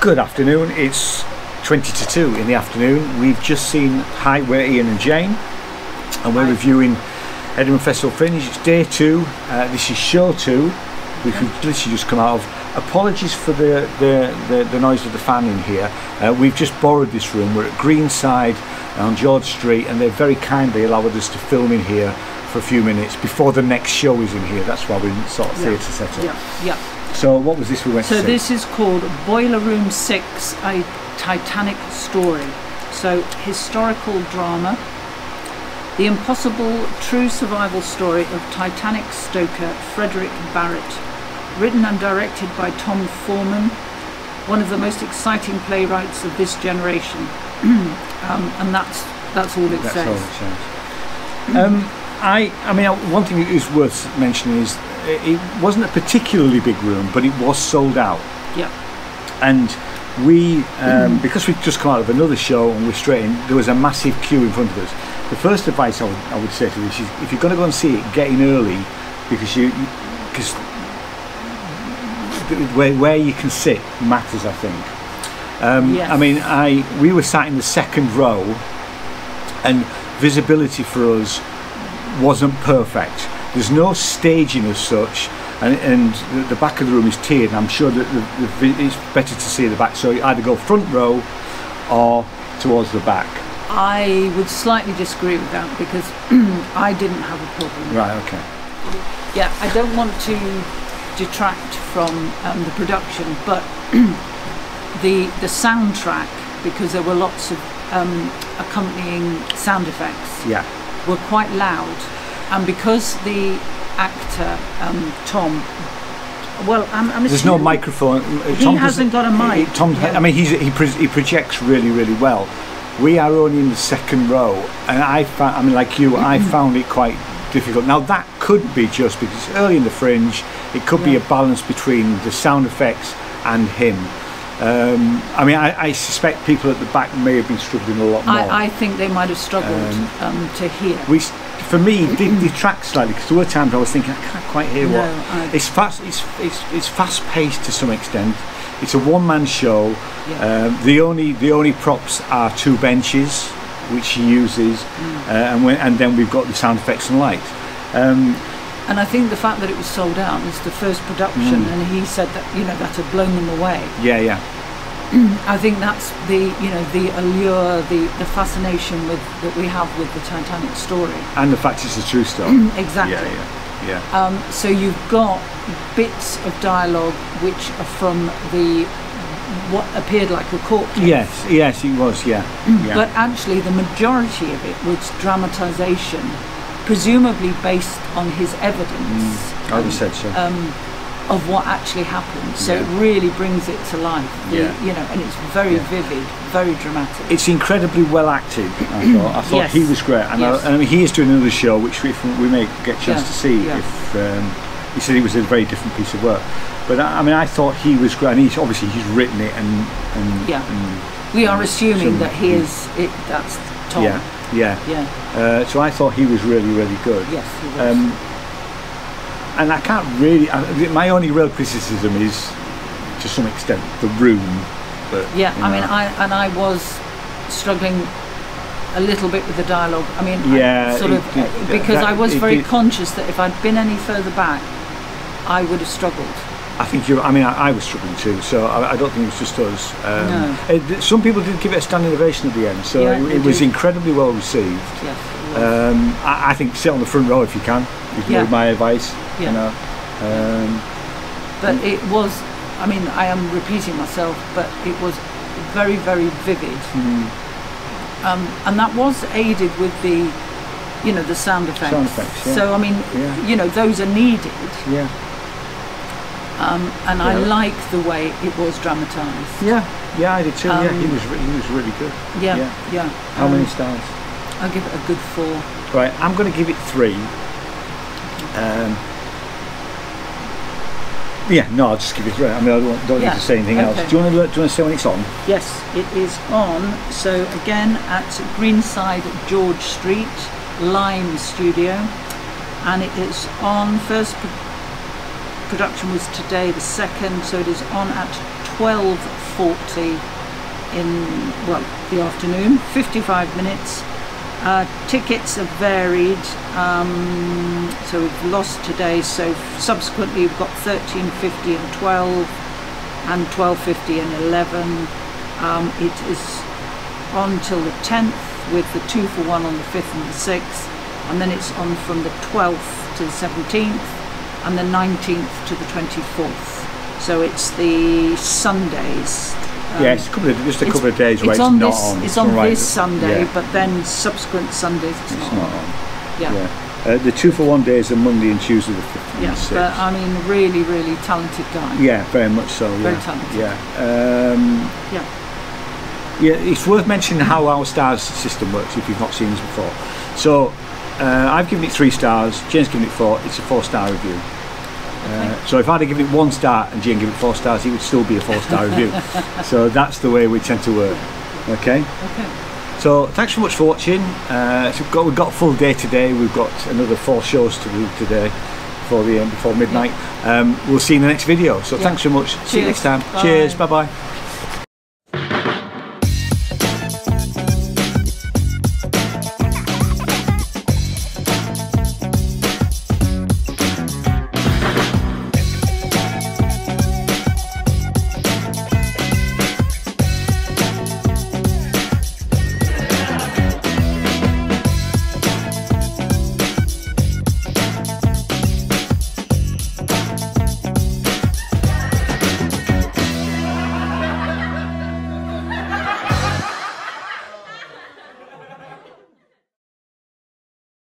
Good afternoon. It's 20 to 2 in the afternoon. We've just seen Hi, we're Ian and Jane, and we're Hi. reviewing Edinburgh Festival Fringe. It's day two. Uh, this is show two, which we've literally just come out of. Apologies for the, the, the, the noise of the fan in here. Uh, we've just borrowed this room. We're at Greenside on George Street, and they've very kindly allowed us to film in here for a few minutes before the next show is in here. That's why we're in sort of Yeah. theatre set up. Yeah, yeah. So, what was this we went So to see? this is called Boiler Room 6, a Titanic story. So historical drama, the impossible true survival story of Titanic stoker Frederick Barrett, written and directed by Tom Foreman, one of the most exciting playwrights of this generation. um, and that's that's all it That's says. all it says. Um, I, I mean, one thing that is worth mentioning is it wasn't a particularly big room, but it was sold out. Yeah. And we, um, because we'd just come out of another show and we're straight in, there was a massive queue in front of us. The first advice I would, I would say to this is if you're going to go and see it, get in early because you, because where, where you can sit matters, I think. Um, Yes. I mean, I we were sat in the second row, and visibility for us wasn't perfect. There's no staging as such, and, and the, back of the room is tiered. And I'm sure that the, the, it's better to see the back. So you either go front row or towards the back. I would slightly disagree with that because I didn't have a problem. Right. Okay. Yeah, I don't want to detract from um, the production, but the the soundtrack because there were lots of um, accompanying sound effects Yeah. were quite loud, and because the actor um, Tom, well, I'm, I'm There's no microphone. He Tom hasn't got a mic. he- Tom, Yeah. I mean, he's, he, pro- he projects really, really well. We are only in the second row, and I found, I mean, like you, I Mm-hmm. found it quite difficult. Now that could be just because it's early in the fringe. It could be a balance between the sound effects and him. Um, I mean, I, I suspect people at the back may have been struggling a lot more. I, I think they might have struggled um, to hear. which for me it did detract slightly because there were times I was thinking I can't quite hear No, what I- it's fast it's, it's it's fast paced to some extent it's a one man show Yeah. um, the only the only props are two benches which he uses Mm. uh, and when, and then we've got the sound effects and light um, And I think the fact that it was sold out is the first production, Mm. and he said that you know that had blown them away. yeah yeah I think that's the you know the allure, the the fascination with that we have with the Titanic story. and the fact it's a true story mm, Exactly. yeah yeah yeah Um, so you've got bits of dialogue which are from the what appeared like a court case. yes yes it was yeah, mm, yeah. But actually, the majority of it was dramatisation, presumably based on his evidence. Mm, I would have said so um, of what actually happened. So Yeah. it really brings it to life. Yeah. You know, and it's very Yeah. vivid, very dramatic. it's incredibly well acted. I thought. I thought Yes. he was great, and, Yes. I, and I mean, he is doing another show, which we, we may get a chance to see. If um, he said it was a very different piece of work, but I, I mean, I thought he was great. And he's obviously he's written it, and, and Yeah. and we are assuming some- that he is. It, that's Tom. yeah, yeah. Yeah. Uh, so I thought he was really, really good. Yes. He was. Um, and I can't really. I, my only real criticism is, to some extent, the room. But yeah. you I mean. I and I was struggling a little bit with the dialogue. I mean, I Yeah, sort of did- uh, because that- I was very did- conscious that if I'd been any further back, I would have struggled. I think you. I mean, I, I was struggling too, so I, I don't think it was just us. Um, No. it- some people did give it a standing ovation at the end, so Yeah, it, it was incredibly well received. Yes. Um, I, I think sit on the front row if you can. Is Yeah. my advice. Yeah. You know. Um, but it was i mean i am repeating myself but it was very very vivid Hmm. um, and that was aided with the you know the sound effects, Sound effects, yeah. so i mean Yeah. you know those are needed yeah. um, and i Yeah. like the way it was dramatized Yeah. Yeah, I did too. yeah, he Um, was. re- He was really good. yeah Yeah. yeah, How Um, many stars? I'll give it a good four Right, I'm going to give it three. Um, yeah, no, I'll just give it three. I mean, I don't, don't Yeah, need to say anything else. Do you want to? Do you want to say when it's on? Yes, it is on. So again at Greenside George Street, Lime Studio, and it is on. First pro- production was today, the second, so it is on at 12.40 in, well, the afternoon, 55 minutes. Uh, tickets have varied, um, so we've lost today, so subsequently we've got 13.50 and 12 and 12.50 and 11. Um, it is on till the 10th with the two for one on the 5th and the 6th, and then it's on from the 12th to the 17th and the 19th to the 24th. So it's the Sundays. Um, yeah, it's a couple of, just a couple of days where it's, on not this, on. It's on right. this Sunday, Yeah, but then subsequent Sundays it's, it's not, not on. Yeah. Yeah. Uh, the two for one days are Monday and Tuesday the fifth and Yeah, but I mean, really, really talented guy. yeah, very much so. Very yeah. talented. Yeah. Um, Yeah. Yeah, it's worth mentioning how our stars system works if you've not seen this before. So, uh, I've given it three stars, Jane's given it four, it's a four star review. So, if I'd have given it one star and Jane given it four stars, it would still be a four star review. So, that's the way we tend to work. Okay? Okay. So, thanks so much for watching. Uh, so we've, got, we've got a full day today, we've got another four shows to do today before, the, end before midnight. Um, we'll see you in the next video. So, Yeah. thanks so much. See you next time. Bye. Cheers. Bye bye.